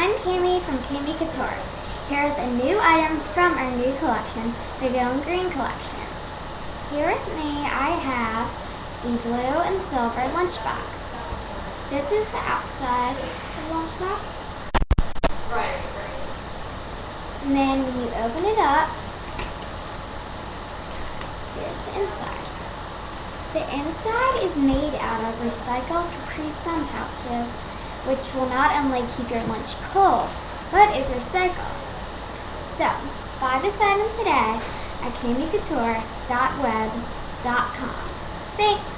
I'm Cami from Cami Couture, here with a new item from our new collection, the Going Green collection. Here with me I have the blue and silver lunchbox. This is the outside of the lunchbox. Right. And then when you open it up, here's the inside. The inside is made out of recycled Capri Sun pouches, which will not only keep your lunch cold, but is recycled. So, buy this item today at camicouture.webs.com. Thanks.